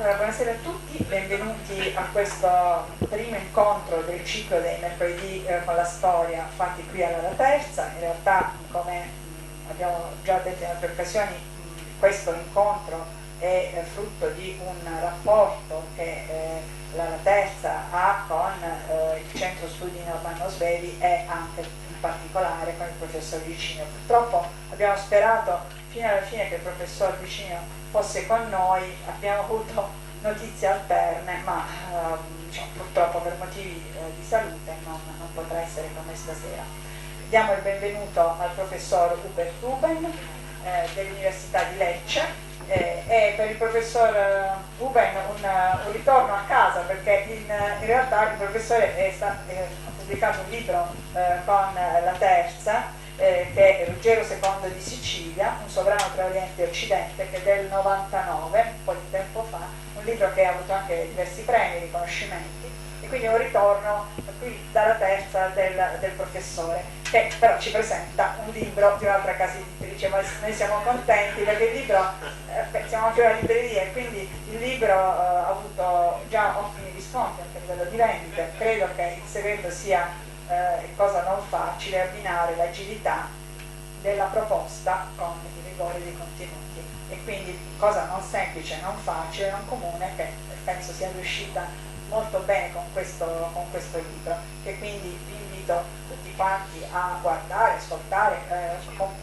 Allora, buonasera a tutti, benvenuti a questo primo incontro del ciclo dei mercoledì eh, con la storia fatti qui alla Terza. In realtà, come mh, abbiamo già detto in altre occasioni, mh, questo incontro è eh, frutto di un rapporto che eh, la Terza ha con eh, il Centro Studi Normanno Sveli e anche in particolare con il professor Vicinio. Purtroppo abbiamo sperato fino alla fine che il professor Vicinio fosse con noi, abbiamo avuto notizie alterne, ma ehm, diciamo, purtroppo per motivi eh, di salute non, non, potrà essere con noi stasera. Diamo il benvenuto al professor Hubert Ruben eh, dell'Università di Lecce eh, e per il professor Ruben un, un, ritorno a casa perché in, in realtà il professore è stato, ha pubblicato un libro eh, con la terza eh, che è Ruggero II di Sicilia, un sovrano tra Oriente e Occidente, che è del 99, un po' di tempo fa, un libro che ha avuto anche diversi premi e riconoscimenti, e quindi un ritorno qui dalla terza del, del professore, che però ci presenta un libro di un'altra casa editrice, ma noi siamo contenti perché il libro, eh, siamo anche una libreria, e quindi il libro eh, ha avuto già ottimi riscontri anche a livello di vendite, credo che il segreto sia eh, cosa non facile abbinare l'agilità della proposta con il rigore dei contenuti. E quindi cosa non semplice, non facile, non comune che penso sia riuscita molto bene con questo, con questo libro. Che quindi vi invito tutti quanti a guardare, ascoltare, eh,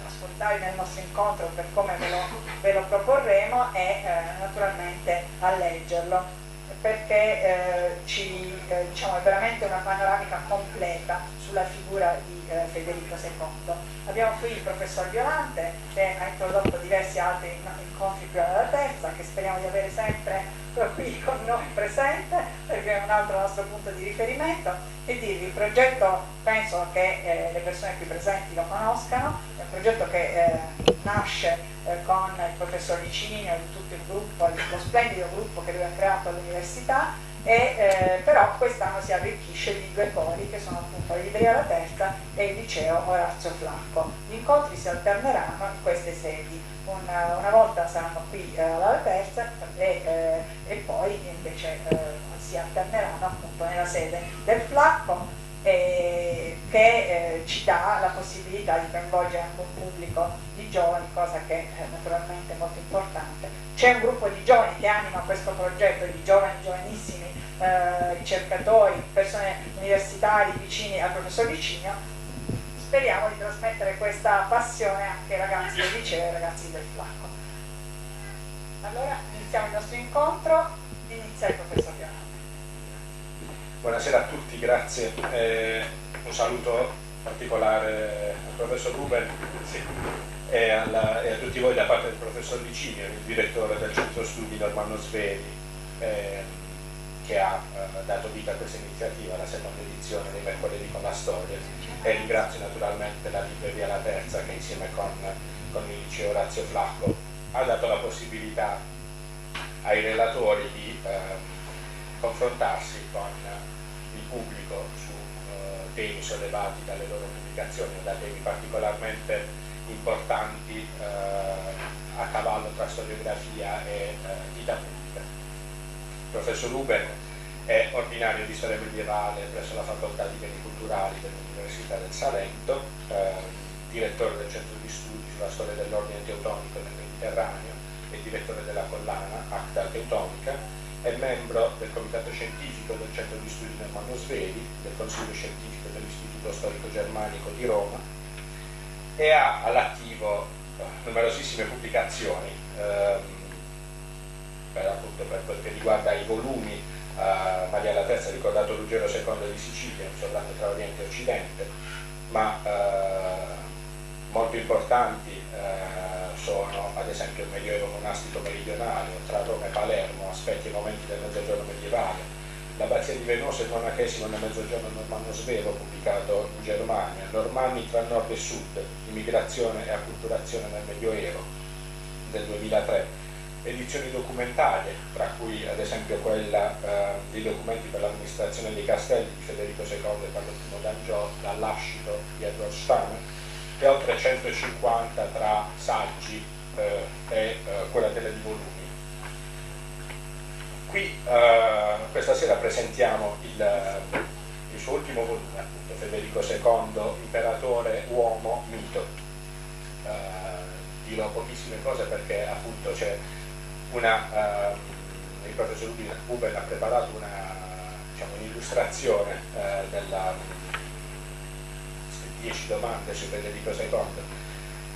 ascoltare nel nostro incontro per come ve lo, ve lo proporremo e eh, naturalmente a leggerlo perché eh, ci, eh, diciamo, è veramente una panoramica completa sulla figura di eh, Federico II. Abbiamo qui il professor Violante che ha introdotto diversi altri incontri qui alla terza che speriamo di avere sempre qui con noi presente perché è un altro nostro punto di riferimento e dirvi il progetto penso che eh, le persone qui presenti lo conoscano è un progetto che eh, nasce eh, con il professor Licinio e tutto il gruppo, lo splendido gruppo che lui ha creato all'università e eh, però quest'anno si arricchisce di due cori che sono appunto la Libreria La Terza e il liceo Orazio Flacco. Gli incontri si alterneranno in queste sedi, una, una volta saranno qui eh, alla Terza e, eh, e poi invece eh, si alterneranno appunto nella sede del Flacco eh, che eh, ci dà la possibilità di coinvolgere anche un pubblico di giovani, cosa che eh, naturalmente è molto importante. C'è un gruppo di giovani che anima questo progetto, di giovani, giovanissimi eh, ricercatori, persone universitarie vicini al professor Vicinio, speriamo di trasmettere questa passione anche ai ragazzi del liceo e ai ragazzi del Flacco. Allora iniziamo il nostro incontro, inizia il professor Piano. Buonasera a tutti, grazie. Eh, un saluto particolare al professor Ruben sì, e, alla, e, a tutti voi da parte del professor Licinio, il direttore del centro studi Normanno Sveli, eh, che ha eh, dato vita a questa iniziativa, la seconda edizione dei mercoledì con la storia. E ringrazio naturalmente la Libreria La Terza che insieme con, con il liceo Orazio Flacco ha dato la possibilità ai relatori di eh, confrontarsi con pubblico su uh, temi sollevati dalle loro pubblicazioni o da temi particolarmente importanti uh, a cavallo tra storiografia e uh, vita pubblica. Il professor Ruben è ordinario di storia medievale presso la facoltà di beni culturali dell'Università del Salento, direttore del centro di studi sulla storia dell'ordine teutonico nel Mediterraneo e direttore della collana Acta Teutonica è membro del comitato scientifico del centro di studi Normanno Sveli, del consiglio scientifico dell'Istituto Storico Germanico di Roma e ha all'attivo eh, numerosissime pubblicazioni ehm, per, appunto, per quel che riguarda i volumi eh, Maria la Terza ha ricordato Ruggero II di Sicilia, un sovrano tra Oriente e Occidente, ma eh, molto importanti eh, sono ad esempio il Medioevo monastico meridionale, tra Roma e Palermo, aspetti e momenti del Mezzogiorno medievale, l'Abbazia di Venosa e il monachesimo nel Mezzogiorno normanno svero pubblicato in Germania, Normanni tra nord e sud, immigrazione e acculturazione nel Medioevo del 2003, edizioni documentarie, tra cui ad esempio quella eh, dei documenti per l'amministrazione dei castelli di Federico II e Carlo I d'Angiò dall'Ascito di Edward Steiner, e oltre 150 tra saggi eh, e eh, curatele di volumi. qui eh, questa sera presentiamo il, il suo ultimo volume, appunto, Federico II, imperatore, uomo, mito. Eh, dirò pochissime cose perché appunto c'è una, il professor Huber ha preparato una, diciamo, un'illustrazione della 10 domande su Federico II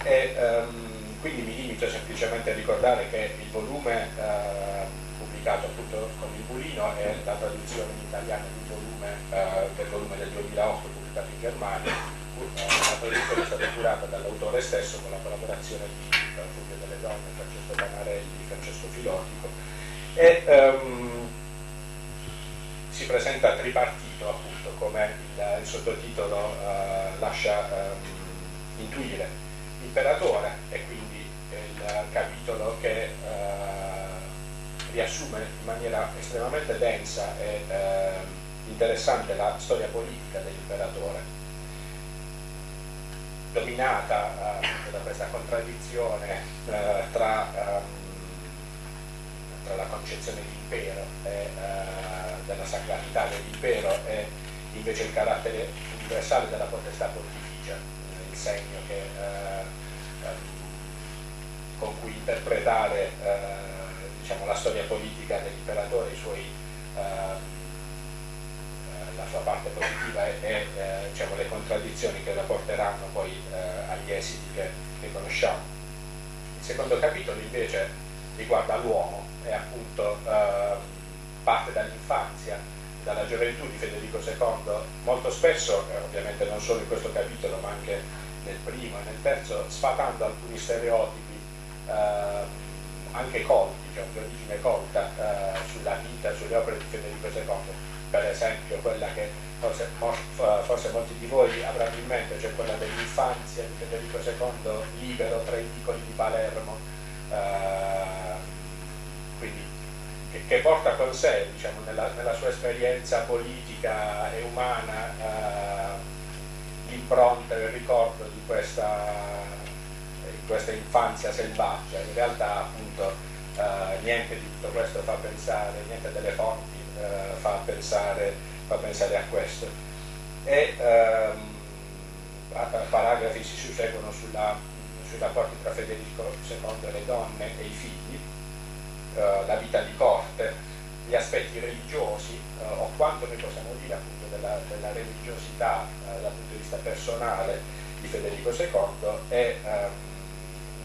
e um, quindi mi limito semplicemente a ricordare che il volume uh, pubblicato appunto con il Bulino è la traduzione in italiano del volume, uh, del, volume del 2008 pubblicato in Germania. Uh, la traduzione è stata curata dall'autore stesso con la collaborazione di Fulvio delle Donne, Francesco Panarelli, Francesco Filotico. E um, si presenta tripartito appunto come il, il sottotitolo lascia um, intuire. Imperatore e quindi il capitolo che eh, riassume in maniera estremamente densa e eh, interessante la storia politica dell'imperatore, dominata eh, da questa contraddizione eh, tra, ehm, tra, la concezione di impero e eh, della sacralità dell'impero e invece il carattere universale della potestà pontificia, il segno che eh, con cui interpretare eh, diciamo, la storia politica dell'imperatore, suoi, eh, la sua parte positiva e, e eh, diciamo, le contraddizioni che la porteranno poi eh, agli esiti che, che, conosciamo. Il secondo capitolo invece riguarda l'uomo e appunto parte dall'infanzia, dalla gioventù di Federico II, molto spesso, ovviamente non solo in questo capitolo ma anche nel primo e nel terzo, sfatando alcuni stereotipi eh, anche colti, cioè di origine colta eh, sulla vita, sulle opere di Federico II, per esempio quella che forse, forse, molti di voi avranno in mente, cioè quella dell'infanzia di Federico II libero tra i piccoli di Palermo, eh, quindi che, che, porta con sé diciamo, nella, nella, sua esperienza politica e umana eh, l'impronta e il ricordo di questa questa infanzia selvaggia, in realtà appunto eh, niente di tutto questo fa pensare, niente delle fonti eh, fa, pensare, fa, pensare, a questo. E ehm, paragrafi si susseguono sulla, sui rapporti tra Federico II e le donne e i figli, eh, la vita di corte, gli aspetti religiosi eh, o quanto noi possiamo dire appunto della, della religiosità eh, dal punto di vista personale di Federico II e ehm,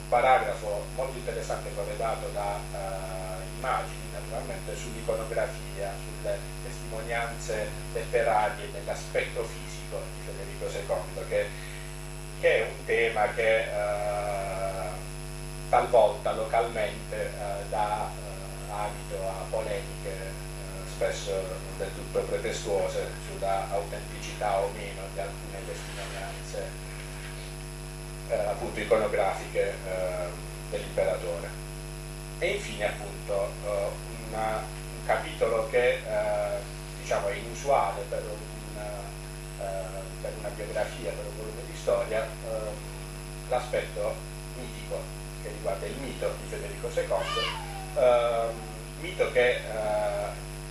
paragrafo molto interessante collegato da uh, immagini naturalmente sull'iconografia, sulle testimonianze letterarie dell'aspetto fisico di Federico II che, che, è un tema che uh, talvolta localmente uh, dà adito a polemiche spesso del tutto pretestuose sulla autenticità o meno di alcune testimonianze eh, appunto iconografiche eh, dell'imperatore. E infine appunto eh, una, un capitolo che diciamo è inusuale per, un, per, una biografia, per un volume di storia, l'aspetto mitico che riguarda il mito di Federico II, mito che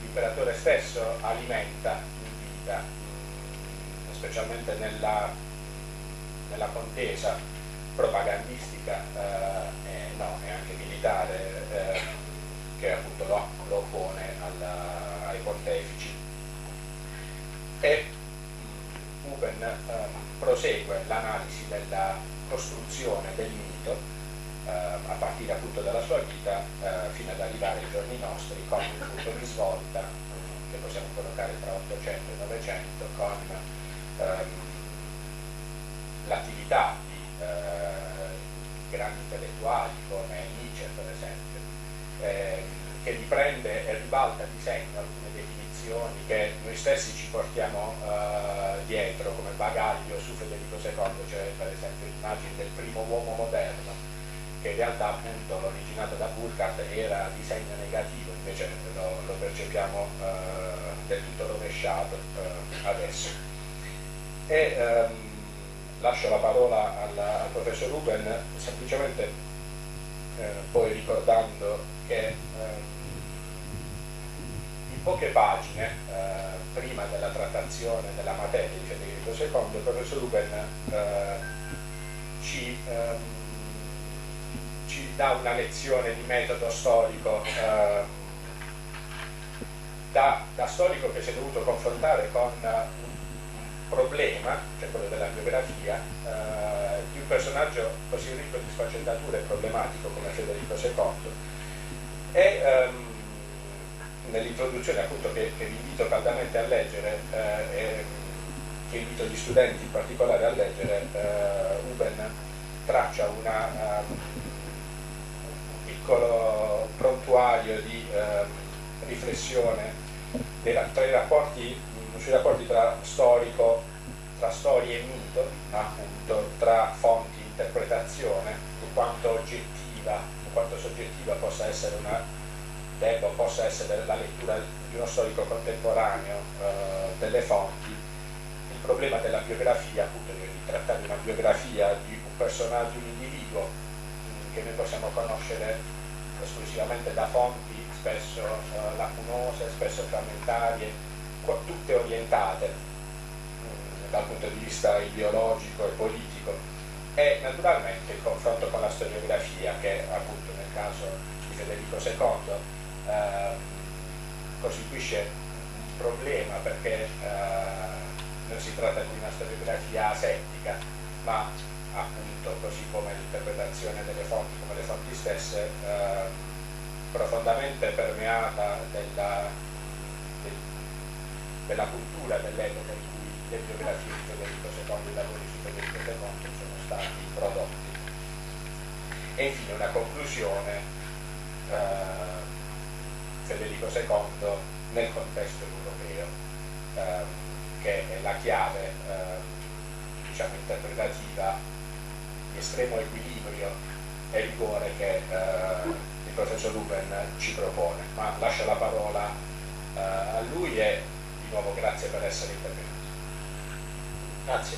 l'imperatore stesso alimenta in vita, specialmente nella nella contesa propagandistica eh, e, no, e, anche militare eh, che appunto lo, lo oppone alla, ai pontefici. E Uben eh, prosegue l'analisi della costruzione del mito eh, a partire appunto dalla sua vita eh, fino ad arrivare ai giorni nostri con il punto di svolta eh, che possiamo collocare tra 800 e 900 con ehm, l'attività di eh, grandi intellettuali come Nietzsche per esempio, che riprende e ribalta di segno alcune definizioni che noi stessi ci portiamo eh, dietro come bagaglio su Federico II, cioè per esempio l'immagine del primo uomo moderno, che in realtà appunto l'originato da Burkhardt era di segno negativo, invece lo, lo percepiamo eh, del tutto rovesciato eh, adesso. E, ehm, lascio la parola alla, al professor Ruben semplicemente eh, poi ricordando che eh, poche pagine eh, prima della trattazione della materia di Federico II, il professor Ruben eh, ci, ehm, ci, dà una lezione di metodo storico eh, da, da, storico che si è dovuto confrontare con un problema, cioè quello della biografia, eh, di un personaggio così ricco di sfaccettature e problematico come Federico II. E, ehm, nell'introduzione appunto che, che, vi invito caldamente a leggere eh, e che invito gli studenti in particolare a leggere, eh, Uben traccia una, um, un piccolo prontuario di um, riflessione dei, tra i rapporti, sui rapporti tra storico, tra storia e mito, appunto, tra fonti, interpretazione, di quanto oggettiva, di quanto soggettiva possa essere una debba possa essere la lettura di uno storico contemporaneo eh, delle fonti, il problema della biografia, appunto di trattare una biografia di un personaggio, un individuo mh, che noi possiamo conoscere esclusivamente da fonti spesso eh, lacunose, spesso frammentarie, tutte orientate mh, dal punto di vista ideologico e politico. E naturalmente il confronto con la storiografia che appunto nel caso di Federico II eh, costituisce un problema perché eh, non si tratta di una storiografia asettica, ma appunto così come l'interpretazione delle fonti, come le fonti stesse, eh, profondamente permeata della, de, della cultura dell'epoca in cui le biografie di Federico II, i lavori su Federico II sono stati prodotti. E infine una conclusione eh, Federico II nel contesto europeo, ehm, che è la chiave ehm, diciamo, interpretativa di estremo equilibrio e rigore che eh, il professor Ruben ci propone. Ma lascio la parola eh, a lui e di nuovo grazie per essere intervenuto. Grazie.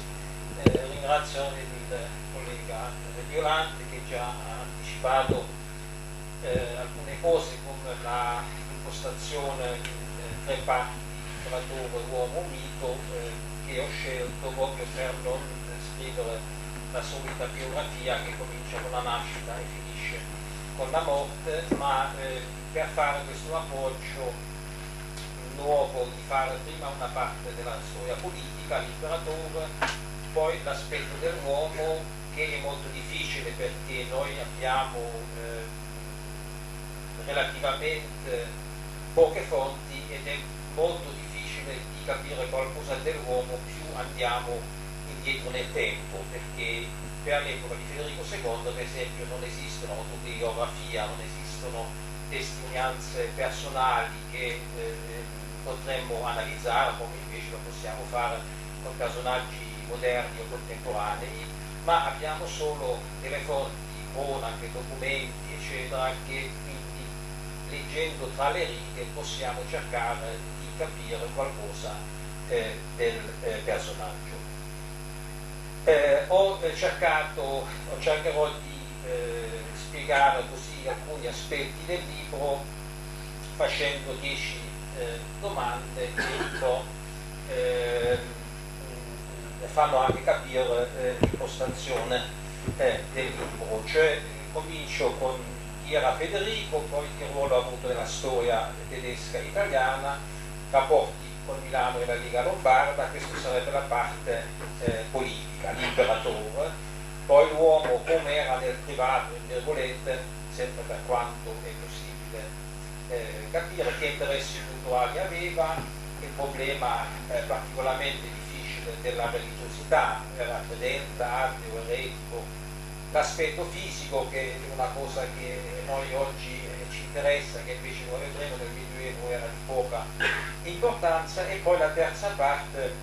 Eh, ringrazio il collega Violante che già ha anticipato eh, alcune cose come l'impostazione in eh, tre parti creatore uomo mito eh, che ho scelto proprio per non scrivere la solita biografia che comincia con la nascita e finisce con la morte, ma eh, per fare questo approccio nuovo di fare prima una parte della storia politica, l'imperatore, poi l'aspetto dell'uomo che è molto difficile perché noi abbiamo eh, relativamente poche fonti ed è molto difficile di capire qualcosa dell'uomo più andiamo indietro nel tempo, perché per l'epoca di Federico II per esempio non esistono autobiografia, non esistono testimonianze personali che eh, potremmo analizzare come invece lo possiamo fare con personaggi moderni o contemporanei, ma abbiamo solo delle fonti, cronache, documenti, eccetera, che leggendo tra le righe possiamo cercare di capire qualcosa eh, del eh, personaggio. Eh, ho cercato, o cercherò di eh, spiegare così alcuni aspetti del libro facendo dieci eh, domande che però, ehm, fanno anche capire eh, l'impostazione del libro. Cioè, comincio con era Federico, poi che ruolo ha avuto nella storia tedesca e italiana, rapporti con Milano e la Liga Lombarda, questa sarebbe la parte eh, politica, l'imperatore, poi l'uomo come era nel privato, in virgolette, sempre per quanto è possibile eh, capire che interessi culturali aveva, il problema eh, particolarmente difficile della religiosità, era credente, ateo, eretico, l'aspetto fisico che è una cosa che noi oggi eh, ci interessa, che invece noi vedremo nel Medioevo era di poca importanza, e poi la terza parte,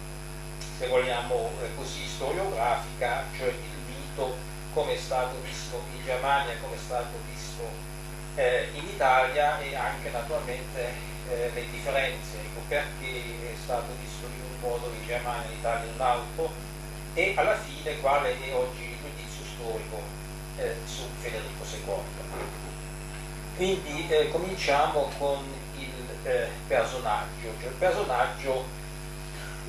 se vogliamo eh, così, storiografica, cioè il mito come è stato visto in Germania, come è stato visto eh, in Italia e anche naturalmente eh, le differenze, ecco, perché è stato visto in un modo in Germania, in Italia in un altro? E alla fine quale è oggi storico eh, su Federico II. Quindi eh, cominciamo con il eh, personaggio. Cioè, il personaggio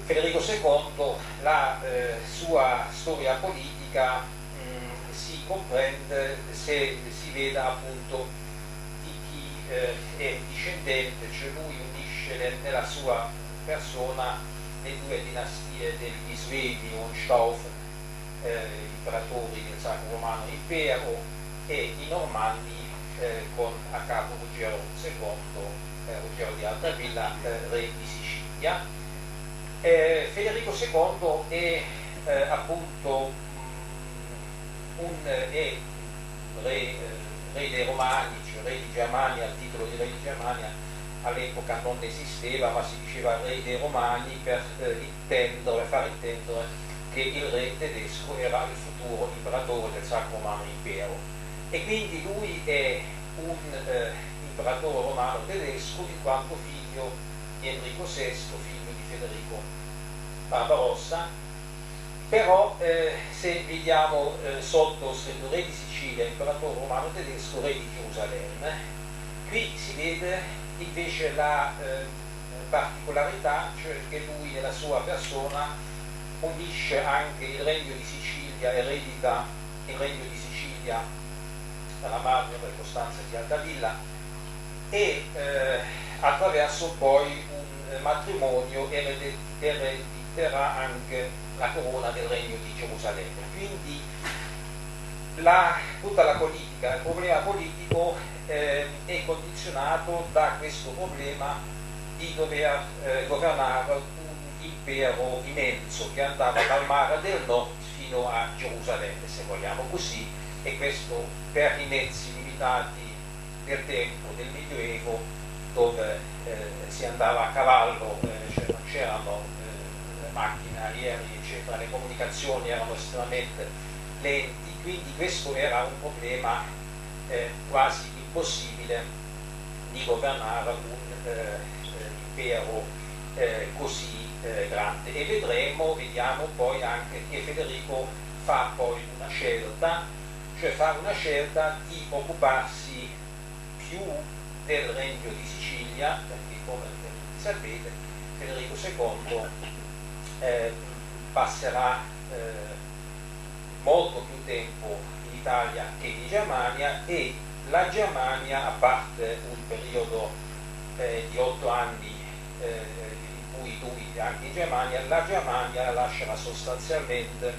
Federico II, la eh, sua storia politica mh, si comprende se si veda appunto di chi eh, è discendente, cioè lui unisce nella sua persona le due dinastie degli Svedi, Hohenstaufen, eh, imperatori del Sacro Romano Impero e i Normanni eh, con a capo Ruggero II, eh, Ruggero di Altavilla, eh, re di Sicilia. Eh, Federico II è eh, appunto mm, un re, re, dei Romani, cioè re di Germania, al titolo di re di Germania all'epoca non esisteva, ma si diceva re dei Romani per intendere, far intendere che il re tedesco era il futuro imperatore del Sacro Romano Impero. E quindi lui è un eh, imperatore romano tedesco in quanto figlio di Enrico VI, figlio di Federico Barbarossa, però eh, se vediamo eh, sotto scritto re di Sicilia, imperatore romano tedesco, re di Gerusalemme, qui si vede invece la eh, particolarità, cioè che lui nella sua persona unisce anche il regno di Sicilia, eredita il regno di Sicilia dalla madre per Costanza di Altavilla e eh, attraverso poi un matrimonio erediterà anche la corona del regno di Gerusalemme. Quindi la, tutta la politica, il problema politico eh, è condizionato da questo problema di dover eh, governare impero immenso che andava dal mare del nord fino a Gerusalemme, se vogliamo così, e questo per i mezzi limitati del tempo del Medioevo dove eh, si andava a cavallo, eh, cioè non c'erano eh, macchine, aerei, eccetera, le comunicazioni erano estremamente lenti, quindi questo era un problema eh, quasi impossibile di governare un eh, impero eh, grande. E vedremo, vediamo poi anche che Federico fa poi una scelta cioè fare una scelta di occuparsi più del regno di Sicilia, perché come sapete Federico II eh, passerà eh, molto più tempo in Italia che in Germania e la Germania, a parte un periodo eh, di otto anni eh, cui lui anche in Germania, la Germania la lascerà sostanzialmente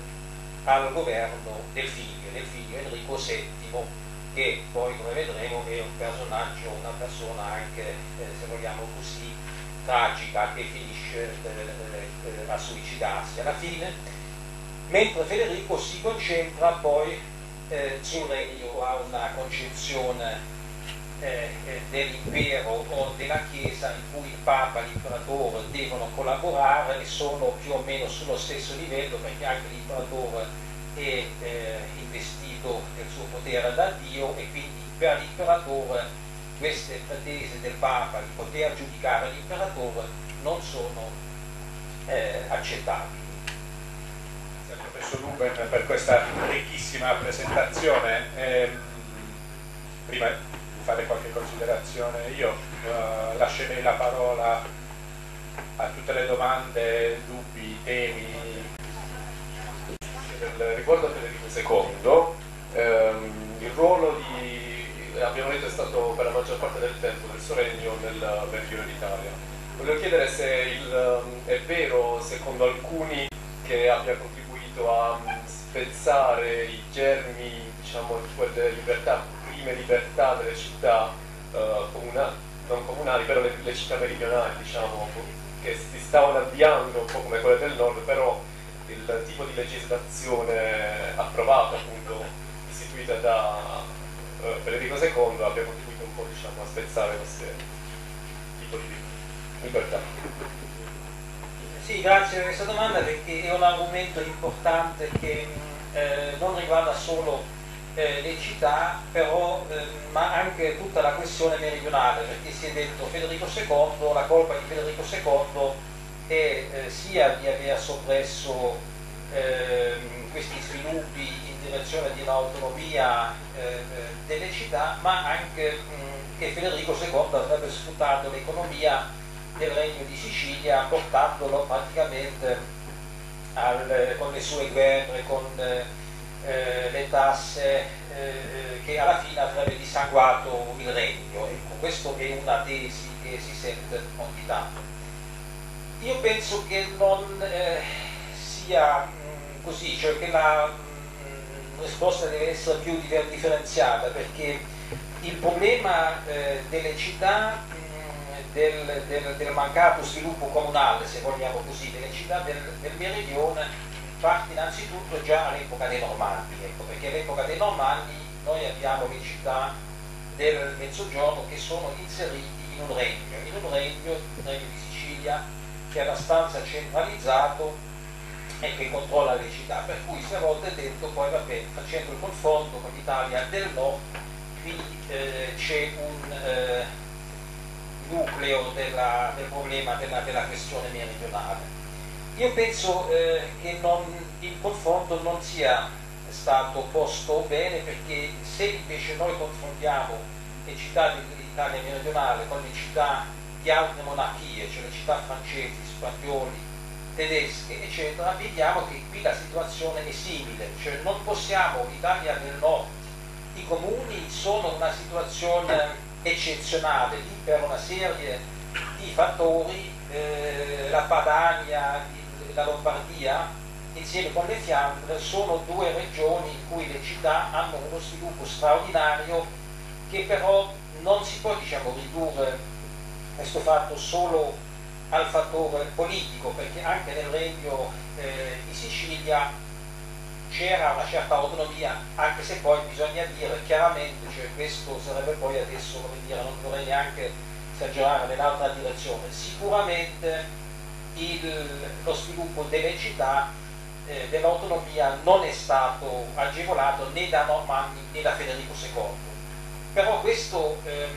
al governo del figlio, del figlio Enrico VII, che poi come vedremo è un personaggio, una persona anche, eh, se vogliamo così, tragica, che finisce eh, eh, a suicidarsi. Alla fine, mentre Federico si concentra poi eh, sul regno, ha una concezione eh, eh, dell'impero o della Chiesa in cui il Papa e l'imperatore devono collaborare e sono più o meno sullo stesso livello perché anche l'imperatore è eh, investito del suo potere da Dio e quindi per l'imperatore queste pretese del Papa di poter giudicare l'imperatore non sono eh, accettabili. Professor Ruben per questa ricchissima presentazione. Eh, prima fare qualche considerazione io, uh, lascerei la parola a tutte le domande, dubbi, temi. Riguardo a Federico II, ehm, il ruolo di, abbiamo detto è stato per la maggior parte del tempo del suo regno nel meridione d'Italia. Volevo chiedere se il, è vero, secondo alcuni, che abbia contribuito a spezzare i germi diciamo, di quelle libertà prime libertà delle città uh, comuna, non comunali, però le, le, città meridionali, diciamo, che si stavano avviando un po' come quelle del nord, però il tipo di legislazione approvata, appunto, istituita da uh, Federico II, abbia contribuito un po' diciamo, a spezzare questo tipo di libertà. Sì, grazie per questa domanda perché è un argomento importante che eh, non riguarda solo eh, le città, però, eh, ma anche tutta la questione meridionale, perché si è detto Federico II, la colpa di Federico II è eh, sia di aver soppresso ehm, questi sviluppi in direzione di un'autonomia eh, delle città, ma anche mh, che Federico II avrebbe sfruttato l'economia del Regno di Sicilia portandolo praticamente al, con le sue guerre, con eh, le tasse eh, che alla fine avrebbe dissanguato il regno. Ecco, questa è una tesi che si sente ogni tanto. Io penso che non eh, sia mh, così, cioè che la mh, risposta deve essere più differenziata perché il problema eh, delle città del, del, del, mancato sviluppo comunale, se vogliamo così, delle città del, del meridione parte innanzitutto già all'epoca dei Normanni, ecco, perché all'epoca dei Normanni noi abbiamo le città del mezzogiorno che sono inseriti in un regno, in un regno, il regno di Sicilia, che è abbastanza centralizzato e che controlla le città, per cui stavolta è detto poi vabbè, facendo il confronto con l'Italia del nord, qui eh, c'è un eh, nucleo della, del problema della, della, questione meridionale. Io penso eh, che non, il confronto non sia stato posto bene perché se invece noi confrontiamo le città dell'Italia meridionale con le città di altre monarchie, cioè le città francesi, spagnoli, tedesche, eccetera, vediamo che qui la situazione è simile, cioè non possiamo, l'Italia del nord, i comuni sono una situazione eccezionale lì per una serie di fattori, eh, la Padania, la Lombardia, insieme con le Fiandre, sono due regioni in cui le città hanno uno sviluppo straordinario che però non si può diciamo, ridurre questo fatto solo al fattore politico, perché anche nel regno eh, di Sicilia c'era una certa autonomia, anche se poi bisogna dire chiaramente, cioè questo sarebbe poi adesso, come dire, non vorrei neanche esagerare nell'altra direzione, sicuramente il, lo sviluppo delle città eh, dell'autonomia non è stato agevolato né da Normanni né da Federico II. Però questo ehm,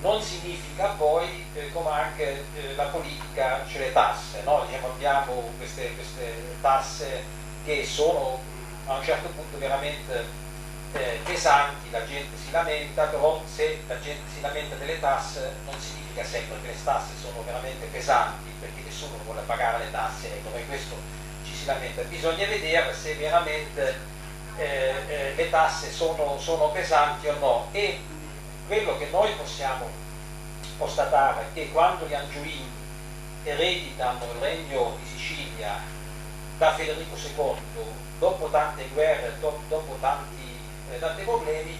non significa poi, eh, come anche eh, la politica, cioè le tasse, no? diciamo, abbiamo queste, queste, tasse che sono a un certo punto veramente eh, pesanti, la gente si lamenta, però se la gente si lamenta delle tasse non significa sempre che le tasse sono veramente pesanti, perché nessuno vuole pagare le tasse, ecco, per questo lamenta, bisogna vedere se veramente eh, eh, le tasse sono, sono, pesanti o no. E quello che noi possiamo constatare è che quando gli Angioini ereditano il regno di Sicilia da Federico II, dopo tante guerre, dopo, dopo tanti, tanti problemi,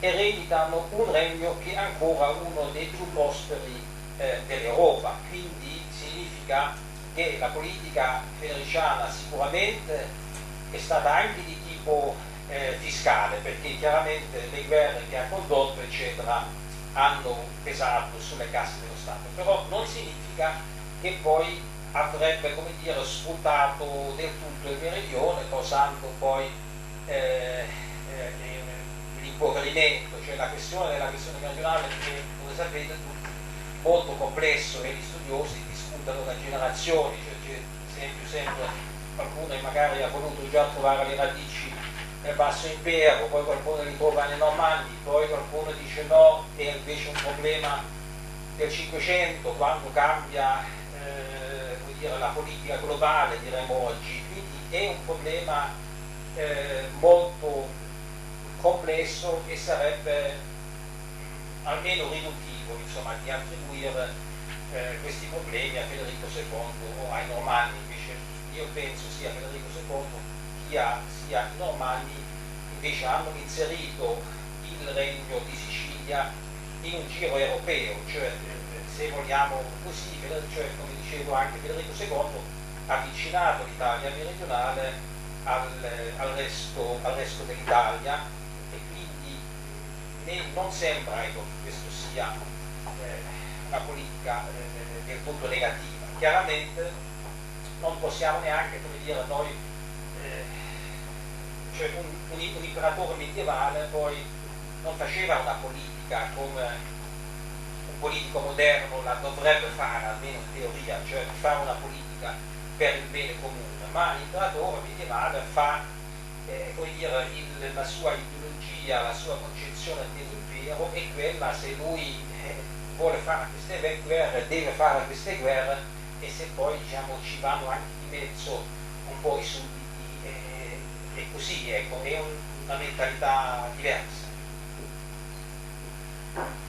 ereditano un regno che è ancora uno dei più prosperi eh, dell'Europa, quindi significa che la politica federiciana sicuramente è stata anche di tipo eh, fiscale, perché chiaramente le guerre che ha condotto, eccetera, hanno pesato sulle casse dello Stato, però non significa che poi avrebbe come dire, sfruttato del tutto il meridione, causando poi eh, eh, l'impoverimento, cioè la questione della questione meridionale che, come sapete, tutti, molto complesso e gli studiosi discutono da generazioni, cioè esempio sempre qualcuno magari ha voluto già trovare le radici nel basso impero, poi qualcuno li trova nei normanni, poi qualcuno dice no, è invece un problema del Cinquecento, quando cambia eh, dire, la politica globale, diremmo oggi, quindi è un problema eh, molto complesso e sarebbe almeno riduttivo insomma, di attribuire eh, questi problemi a Federico II o ai Normanni, invece io penso sia Federico II sia, sia i Normanni invece hanno inserito il regno di Sicilia in un giro europeo, cioè se vogliamo così, cioè, come dicevo anche Federico II ha avvicinato l'Italia meridionale al, al, resto, resto dell'Italia né, non sembra ecco, che questo sia eh, una politica eh, del tutto negativa. Chiaramente non possiamo neanche, come dire, noi, eh, cioè un, un, un, imperatore medievale poi non faceva una politica come un politico moderno la dovrebbe fare, almeno in teoria, cioè fare una politica per il bene comune, ma l'imperatore medievale fa eh, dire, il, la sua ideologia, la sua concezione dell'impero è quella se lui eh, vuole fare queste guerre, deve fare queste guerre e se poi diciamo, ci vanno anche di mezzo un po' i sudditi eh, e così, ecco, è un, una mentalità diversa. Eh,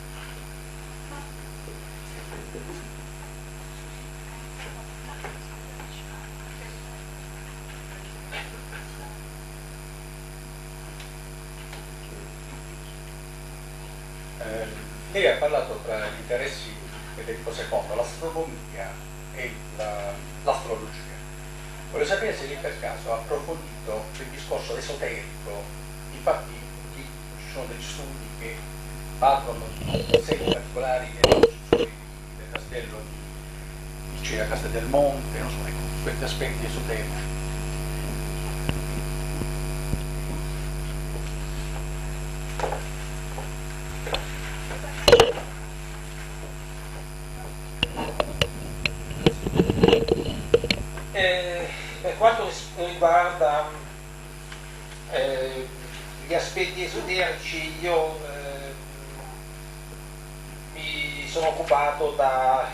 lei ha parlato tra gli interessi Federico II, l'astronomia e la, l'astrologia. Voglio sapere se lei per caso ha approfondito il discorso esoterico, infatti ci sono degli studi che parlano di segni particolari del castello di Cea Castel del Monte, non so, ecco, questi aspetti esoterici. Eh, per quanto ris- riguarda eh, gli aspetti esoterici, io eh, mi sono occupato da,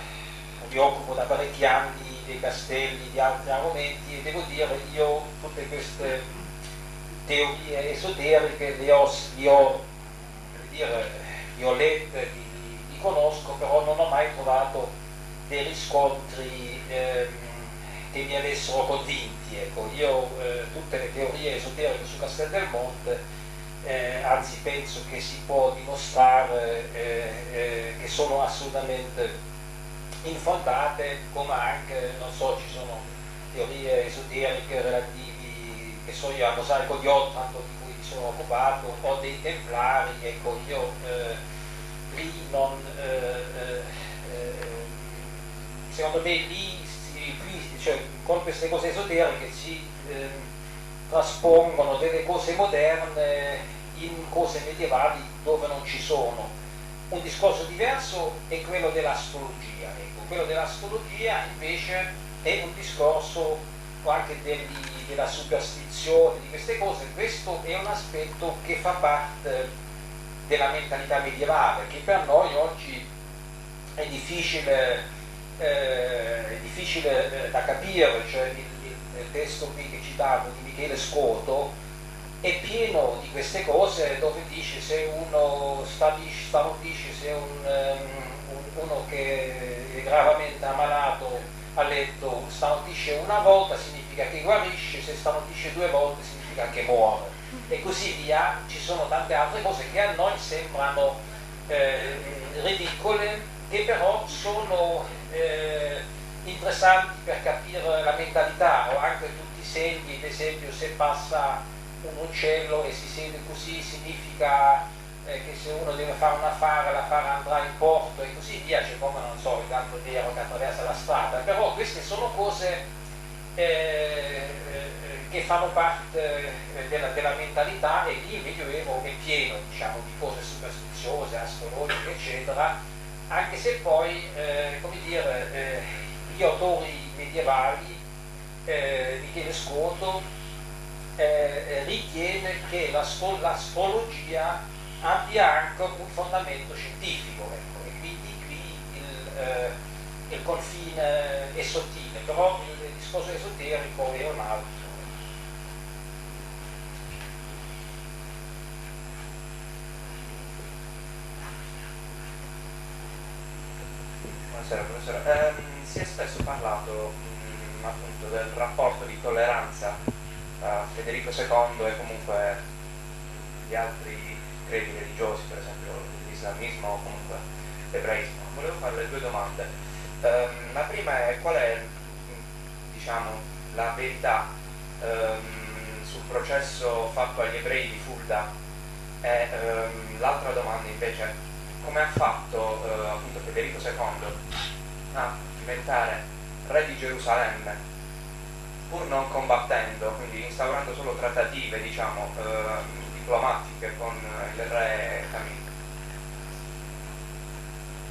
mi occupo da parecchi anni dei castelli, di altri argomenti e devo dire io tutte queste teorie esoteriche le ho, le ho, dire, le ho lette, li, li conosco, però non ho mai trovato dei riscontri ehm, che mi avessero convinti. Ecco. Io eh, tutte le teorie esoteriche su Castel del Monte, eh, anzi penso che si può dimostrare eh, eh, che sono assolutamente infondate, come anche, non so, ci sono teorie esoteriche relativi, che so io, al mosaico di Otranto di cui mi sono occupato, o dei templari, ecco, io eh, lì non... eh, eh, secondo me lì qui, cioè, con queste cose esoteriche si eh, traspongono delle cose moderne in cose medievali dove non ci sono. Un discorso diverso è quello dell'astrologia. Quello dell'astrologia invece è un discorso anche degli, della superstizione, di queste cose. Questo è un aspetto che fa parte della mentalità medievale, che per noi oggi è difficile eh, è difficile eh, da capire, cioè il, il, testo qui che citavo di Michele Scoto è pieno di queste cose dove dice se uno stabilisce se un, um, uno che è gravamente ammalato a letto stanotisce una volta significa che guarisce, se stanotisce due volte significa che muore. E così via, ci sono tante altre cose che a noi sembrano eh, ridicole che però sono eh, interessanti per capire la mentalità o anche tutti i segni, ad esempio se passa un uccello e si siede così significa eh, che se uno deve fare un affare l'affare andrà in porto e così via, c'è come non so il gatto nero che attraversa la strada, però queste sono cose eh, che fanno parte della, della, mentalità e lì il Medioevo è pieno diciamo, di cose superstiziose, astrologiche eccetera. Anche se poi, eh, come dire, eh, gli autori medievali, eh, Michele Scoto, eh, ritiene che l'astrologia abbia anche un fondamento scientifico, ecco, e quindi qui il, eh, il confine è sottile, però il discorso esoterico è un altro. Buonasera professore, eh, si è spesso parlato mh, appunto del rapporto di tolleranza tra Federico II e comunque gli altri credi religiosi, per esempio l'islamismo o comunque l'ebraismo. Volevo farle due domande. Eh, la prima è qual è diciamo, la verità ehm, sul processo fatto agli ebrei di Fulda e ehm, l'altra domanda invece come ha fatto eh, appunto Federico II a diventare re di Gerusalemme pur non combattendo, quindi instaurando solo trattative diciamo, eh, diplomatiche con il re Camillo.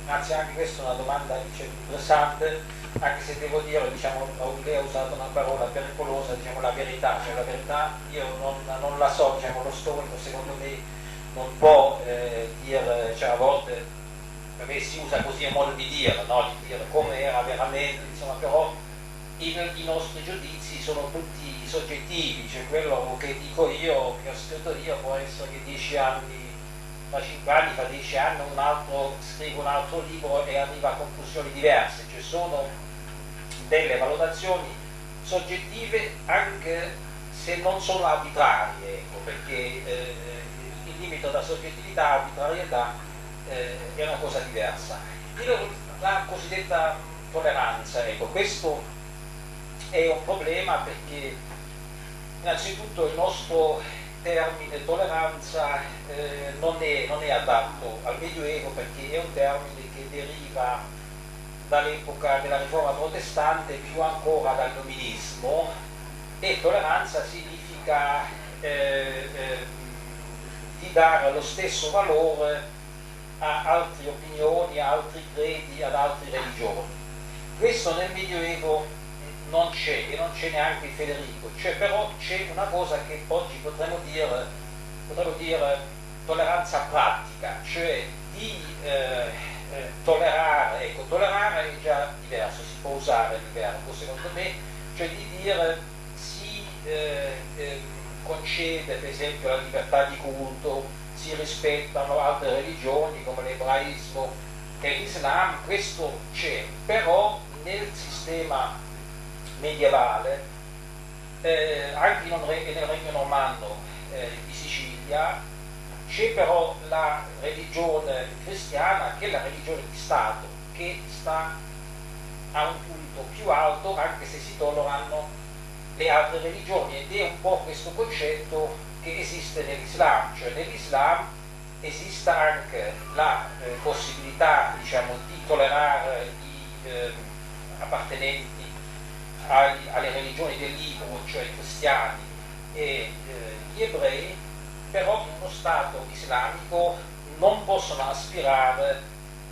Grazie, anche questa è una domanda interessante. anche se devo dire, diciamo, lei ha usato una parola pericolosa, diciamo la verità, cioè la verità io non, non la so, diciamo, lo storico secondo me non può eh, dire, cioè a volte per me si usa così a modo di dire, no? di dire come era veramente, insomma, però i, i nostri giudizi sono tutti soggettivi, cioè quello che dico io, che ho scritto io, può essere che dieci anni fra 5 anni, fra 10 anni un altro, scrive un altro libro e arriva a conclusioni diverse, cioè sono delle valutazioni soggettive anche se non sono arbitrarie, ecco, perché eh, il limite da soggettività a arbitrarietà eh, è una cosa diversa. La cosiddetta tolleranza, ecco, questo è un problema perché innanzitutto il nostro termine tolleranza eh, non, è, non, è, adatto al Medioevo perché è un termine che deriva dall'epoca della riforma protestante più ancora dal nominalismo e tolleranza significa eh, eh, di dare lo stesso valore a altre opinioni, a altri credi, ad altre religioni. Questo nel Medioevo non c'è e non c'è neanche Federico, c'è però c'è una cosa che oggi potremmo dire, potremmo dire tolleranza pratica, cioè di eh, eh, tollerare, ecco, tollerare è già diverso, si può usare il verbo secondo me, cioè di dire si eh, ehm, concede per esempio la libertà di culto, si rispettano altre religioni come l'ebraismo e l'Islam, questo c'è, però nel sistema medievale, eh, anche nel regno normanno eh, di Sicilia, c'è però la religione cristiana che è la religione di Stato, che sta a un punto più alto anche se si tollerano le altre religioni ed è un po' questo concetto che esiste nell'Islam, cioè nell'Islam esiste anche la eh, possibilità diciamo, di tollerare gli eh, appartenenti alle religioni del libro, cioè i cristiani e eh, gli ebrei, però in uno Stato islamico non possono aspirare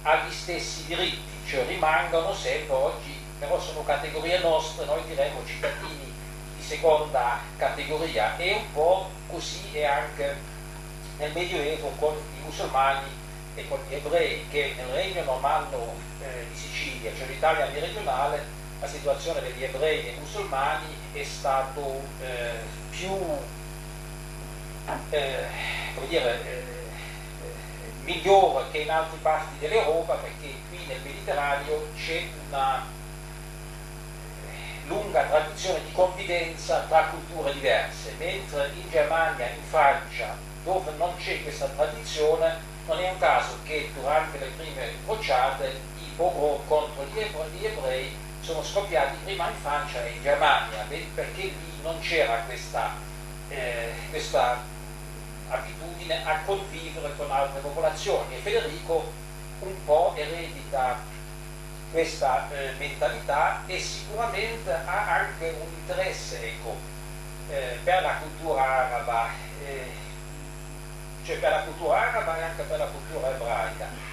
agli stessi diritti, cioè rimangono sempre oggi, però sono categorie nostre, noi diremmo cittadini di seconda categoria e un po' così è anche nel Medioevo con i musulmani e con gli ebrei che nel regno normanno eh, di Sicilia, cioè l'Italia meridionale, la situazione degli ebrei e musulmani è stato eh, più eh, dire, eh, migliore che in altre parti dell'Europa perché qui nel Mediterraneo c'è una lunga tradizione di convivenza tra culture diverse, mentre in Germania, in Francia, dove non c'è questa tradizione, non è un caso che durante le prime crociate i pogrom contro gli ebrei sono scoppiati prima in Francia e in Germania, perché lì non c'era questa, eh, questa abitudine a convivere con altre popolazioni. E Federico un po' eredita questa eh, mentalità e sicuramente ha anche un interesse ecco, eh, per la cultura araba, eh, cioè per la cultura araba e anche per la cultura ebraica